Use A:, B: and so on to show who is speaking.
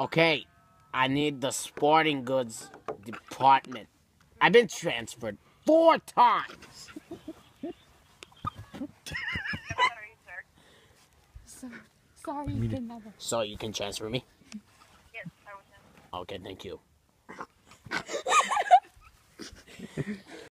A: Okay, I need the sporting goods department. I've been transferred four times.
B: Sorry, sir.
C: So, sorry, you can never.
A: So you can transfer me?
B: Yes, I will.
A: Okay, thank you.